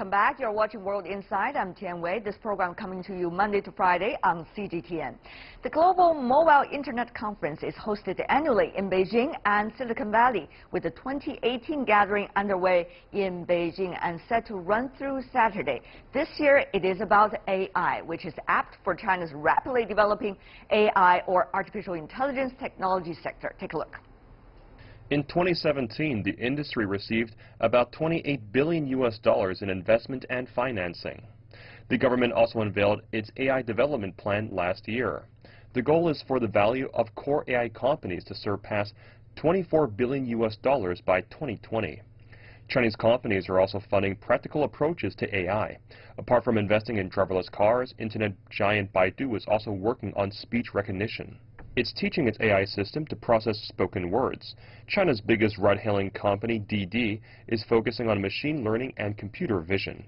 Welcome back. You're watching World Insight. I'm Tian Wei. This program coming to you Monday to Friday on CGTN. The Global Mobile Internet Conference is hosted annually in Beijing and Silicon Valley, with the 2018 gathering underway in Beijing and set to run through Saturday. This year, it is about AI, which is apt for China's rapidly developing AI or artificial intelligence technology sector. Take a look. In 2017, the industry received about 28 billion US dollars in investment and financing. The government also unveiled its AI development plan last year. The goal is for the value of core AI companies to surpass 24 billion US dollars by 2020. Chinese companies are also funding practical approaches to AI. Apart from investing in driverless cars, internet giant Baidu is also working on speech recognition. It's teaching its AI system to process spoken words. China's biggest ride-hailing company, Didi, is focusing on machine learning and computer vision.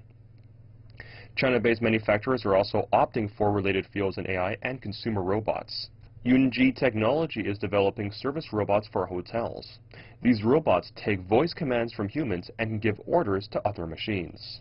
China-based manufacturers are also opting for related fields in AI and consumer robots. Yunji Technology is developing service robots for hotels. These robots take voice commands from humans and can give orders to other machines.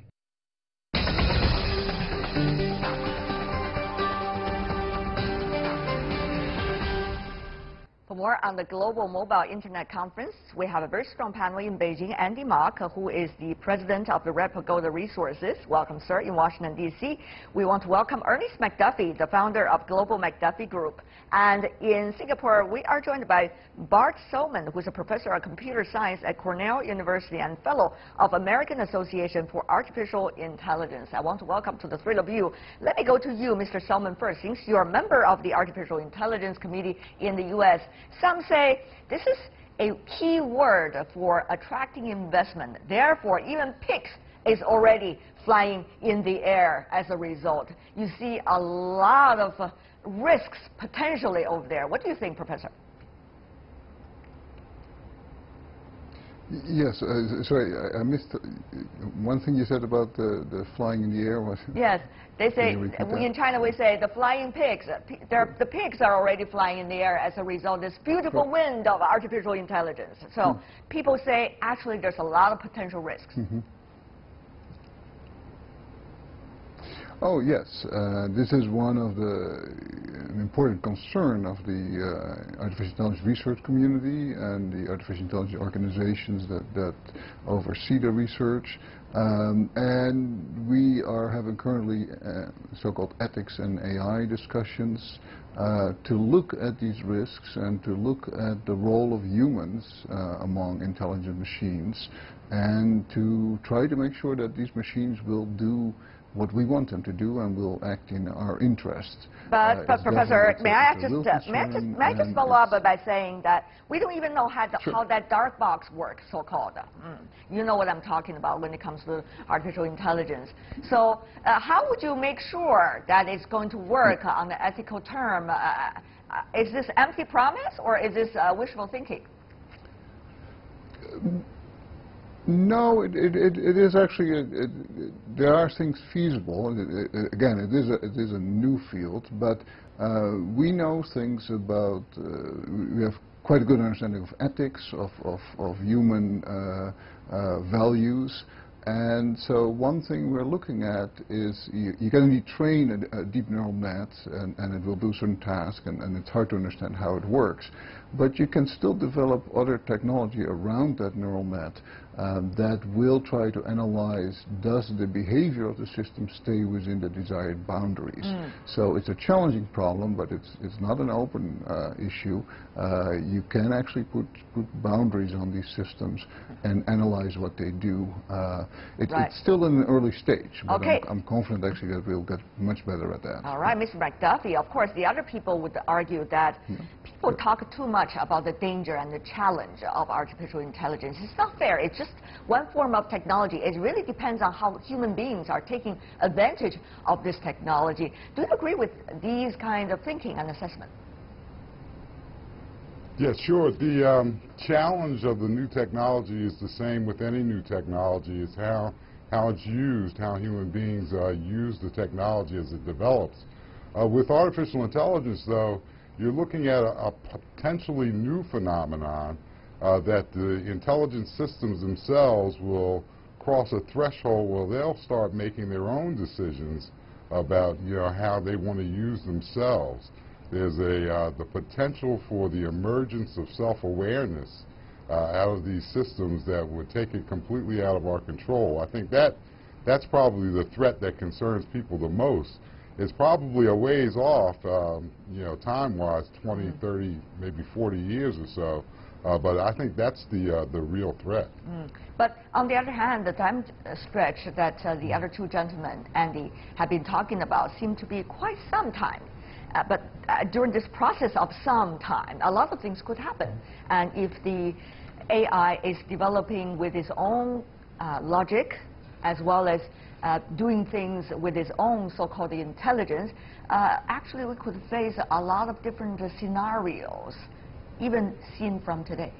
For more on the Global Mobile Internet Conference, we have a very strong panel in Beijing. Andy Mok, who is the president of the Red Pagoda Resources. Welcome, sir, in Washington, D.C. We want to welcome Ernest McDuffie, the founder of Global McDuffie Group. And in Singapore, we are joined by Bart Selman, who is a professor of computer science at Cornell University and fellow of American Association for Artificial Intelligence. I want to welcome to the three of you. Let me go to you, Mr. Selman, first. Since you're a member of the Artificial Intelligence Committee in the U.S., some say this is a key word for attracting investment. Therefore, even pigs is already flying in the air as a result. You see a lot of uh, risks potentially over there. What do you think, Professor? Yes, uh, sorry, I, I missed one thing you said about the, the flying in the air. Was yes, they say we in China we say the flying pigs. Uh, the pigs are already flying in the air as a result of this beautiful wind of artificial intelligence. So mm. people say actually there's a lot of potential risks. Mm -hmm. Oh yes, uh, this is one of the important concern of the uh, artificial intelligence research community and the artificial intelligence organizations that, that oversee the research. Um, and we are having currently uh, so-called ethics and AI discussions uh, to look at these risks and to look at the role of humans uh, among intelligent machines and to try to make sure that these machines will do what we want them to do and will act in our interest. But, uh, but Professor, may I, just, uh, may I just, may I just follow up by saying that we don't even know how, the, sure. how that dark box works, so-called. Mm. You know what I'm talking about when it comes to artificial intelligence. So uh, how would you make sure that it's going to work on the ethical term? Uh, uh, is this empty promise or is this uh, wishful thinking? No, it, it, it, it is actually, it, there are things feasible. again, it is, a, it is a new field, but uh, we know things about, uh, we have quite a good understanding of ethics, of, of, of human uh, uh values, and so one thing we're looking at is you, you can only train a, a, deep neural net and, and it will do certain tasks and, and, it's hard to understand how it works. But you can still develop other technology around that neural net um, that will try to analyze does the behavior of the system stay within the desired boundaries. Mm. So it's a challenging problem, but it's, it's not an open uh, issue. Uh, you can actually put, put boundaries on these systems and analyze what they do. Uh, it, right. It's still in an early stage, but okay. I'm, I'm, confident actually that we'll get much better at that. All right, Mr. McDuffie, of course, the other people would argue that yeah. people talk too much about the danger and the challenge of artificial intelligence. It's not fair. It's just one form of technology. It really depends on how human beings are taking advantage of this technology. Do you agree with these kind of thinking and assessment? Yes, sure. The um, challenge of the new technology is the same with any new technology. It's how how it's used, how human beings uh, use the technology as it develops. Uh, with artificial intelligence, though, you're looking at a, a potentially new phenomenon uh, that the intelligence systems themselves will cross a threshold where they'll start making their own decisions about you know how they want to use themselves. There's a uh, the potential for the emergence of self-awareness uh, out of these systems that would take it completely out of our control. I think that that's probably the threat that concerns people the most. It's probably a ways off, um, you know, time-wise, 20, mm. 30, maybe 40 years or so. Uh, but I think that's the uh, the real threat. Mm. But on the other hand, the time stretch that uh, the other two gentlemen, Andy, have been talking about seem to be quite some time. Uh, but uh, during this process of some time, a lot of things could happen. And if the AI is developing with its own uh, logic, as well as doing things with its own so-called intelligence, actually we could face a lot of different scenarios even seen from today?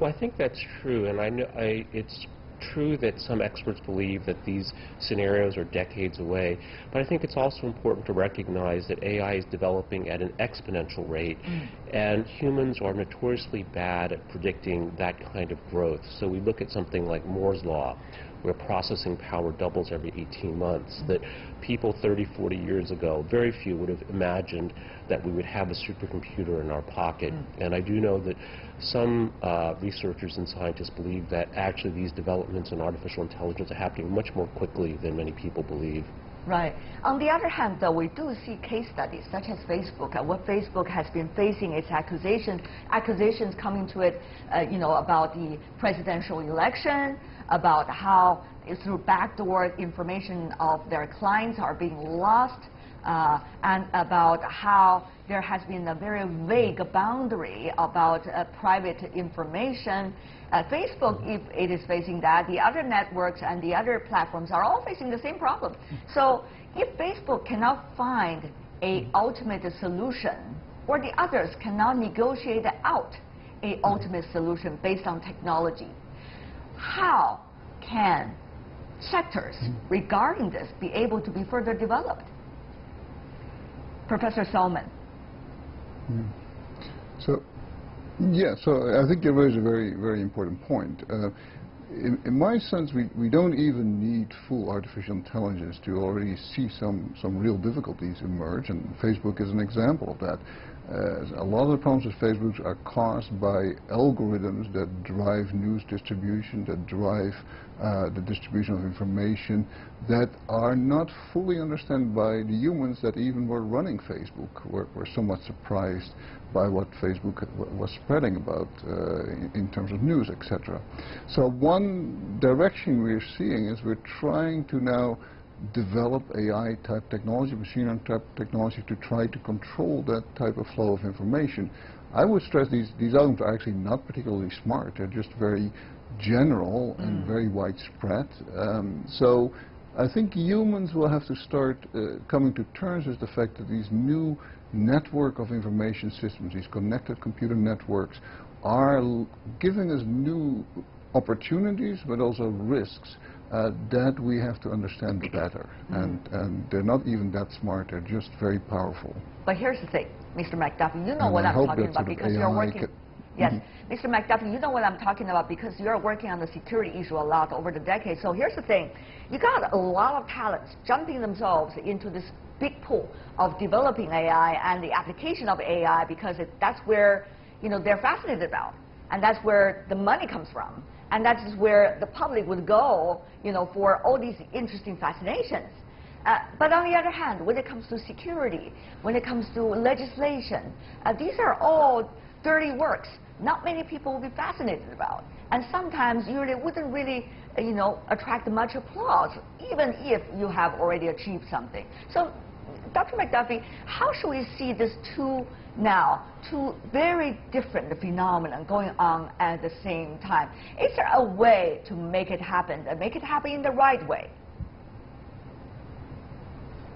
Well, I think that's true, and I know I, it's true that some experts believe that these scenarios are decades away, but I think it's also important to recognize that AI is developing at an exponential rate, mm. and humans are notoriously bad at predicting that kind of growth. So we look at something like Moore's Law, where processing power doubles every 18 months, that people 30, 40 years ago, very few would have imagined that we would have a supercomputer in our pocket. Mm. And I do know that some uh, researchers and scientists believe that actually these developments in artificial intelligence are happening much more quickly than many people believe. Right. On the other hand, though, we do see case studies such as Facebook, uh, what Facebook has been facing its accusations, accusations coming to it, uh, you know, about the presidential election, about how through backdoor information of their clients are being lost, uh, and about how there has been a very vague boundary about uh, private information. Uh, Facebook, if it is facing that, the other networks and the other platforms are all facing the same problem. So if Facebook cannot find a ultimate solution, or the others cannot negotiate out a ultimate solution based on technology, how can sectors regarding this be able to be further developed? Professor Solomon. Mm. So, yeah, so I think you raise a very, very important point. Uh, in, in, my sense, we, we don't even need full artificial intelligence to already see some, some real difficulties emerge, and Facebook is an example of that. A lot of the problems with Facebook are caused by algorithms that drive news distribution, that drive uh, the distribution of information, that are not fully understood by the humans that even were running Facebook, were, were somewhat surprised by what Facebook was spreading about uh, in, in, terms of news, etc. So one direction we're seeing is we're trying to now develop AI type technology, machine learning type technology to try to control that type of flow of information. I would stress these, these algorithms are actually not particularly smart. They're just very general mm. and very widespread. Um, so I think humans will have to start uh, coming to terms with the fact that these new network of information systems, these connected computer networks, are giving us new opportunities but also risks uh, that we have to understand better. Mm. And, and they're not even that smart, they're just very powerful. But here's the thing, Mr. McDuffie, you know and what I am talking about because you're working. Yes, mm -hmm. Mr. McDuffie, you know what I'm talking about because you're working on the security issue a lot over the decades. So here's the thing, you got a lot of talents jumping themselves into this big pool of developing AI and the application of AI because it, that's where you know they're fascinated about, and that's where the money comes from. And that is where the public would go, you know, for all these interesting fascinations. Uh, but on the other hand, when it comes to security, when it comes to legislation, uh, these are all dirty works. Not many people will be fascinated about. And sometimes you really wouldn't really, you know, attract much applause, even if you have already achieved something. So, Dr. McDuffie, how should we see these two now, two very different phenomena going on at the same time. Is there a way to make it happen, and make it happen in the right way?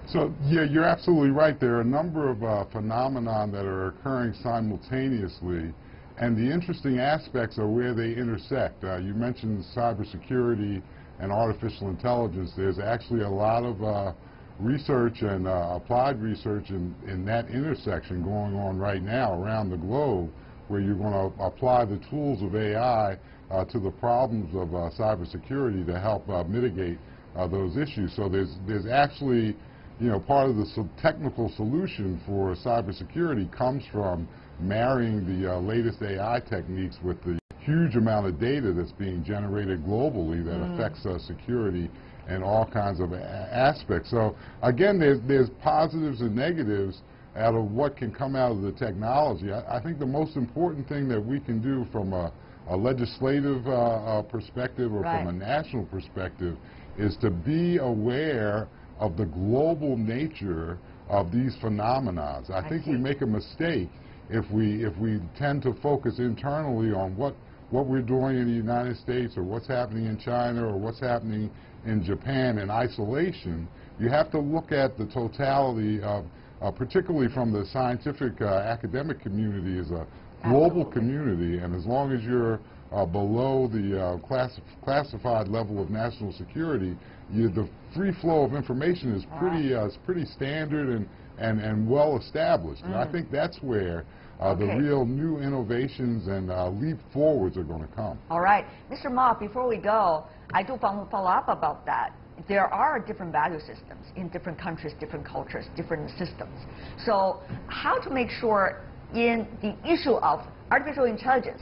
So, yeah, you're absolutely right. There are a number of uh, phenomena that are occurring simultaneously, and the interesting aspects are where they intersect. Uh, you mentioned cybersecurity and artificial intelligence. There's actually a lot of uh, research and uh, applied research in, in that intersection going on right now around the globe where you're going to apply the tools of AI uh, to the problems of uh, cybersecurity to help uh, mitigate uh, those issues. So there's, there's actually, you know, part of the so technical solution for cybersecurity comes from marrying the uh, latest AI techniques with the huge amount of data that's being generated globally that mm. affects uh, security and all kinds of aspects. So again, there's, there's positives and negatives out of what can come out of the technology. I, I think the most important thing that we can do from a, a legislative uh, uh, perspective or right. from a national perspective is to be aware of the global nature of these phenomena. I, I think see. we make a mistake if we if we tend to focus internally on what what we're doing in the United States or what's happening in China or what's happening in Japan in isolation. You have to look at the totality of, uh, particularly from the scientific uh, academic community as a global Absolutely. community, and as long as you're uh, below the uh, class classified level of national security, you, the free flow of information is pretty uh, is pretty standard and and and well established. Mm. And I mm. think that's where uh, okay. the real new innovations and uh, leap forwards are going to come. All right, Mr. Ma. Before we go, I do want to follow up about that. There are different value systems in different countries, different cultures, different systems. So, how to make sure in the issue of artificial intelligence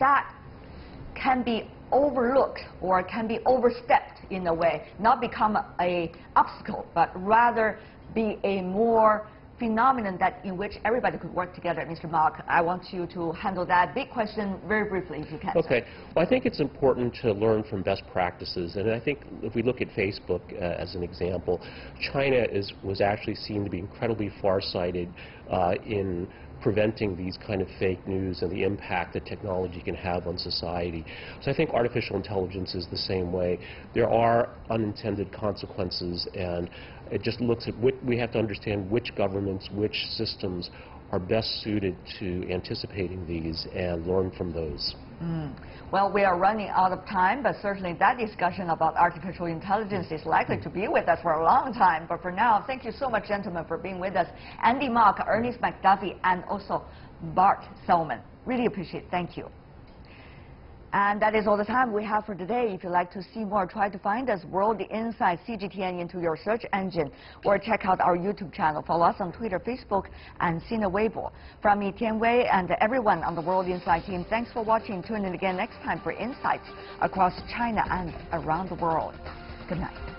that can be overlooked or can be overstepped in a way, not become a obstacle, but rather be a more phenomenon that in which everybody could work together. Mr. Mok, I want you to handle that big question very briefly, if you can. Okay. Well, I think it's important to learn from best practices, and I think if we look at Facebook uh, as an example, China is was actually seen to be incredibly farsighted uh, in preventing these kind of fake news and the impact that technology can have on society. So I think artificial intelligence is the same way. There are unintended consequences and it just looks at which, we have to understand which governments, which systems are best suited to anticipating these and learn from those. Mm. Well, we are running out of time, but certainly that discussion about artificial intelligence is likely to be with us for a long time. But for now, thank you so much, gentlemen, for being with us. Andy Mok, Ernest McDuffie, and also Bart Selman. Really appreciate it. Thank you. And that is all the time we have for today. If you'd like to see more, try to find us World Insight CGTN into your search engine or check out our YouTube channel. Follow us on Twitter, Facebook, and Sina Weibo. From me, Tian Wei, and everyone on the World Insight team, thanks for watching. Tune in again next time for insights across China and around the world. Good night.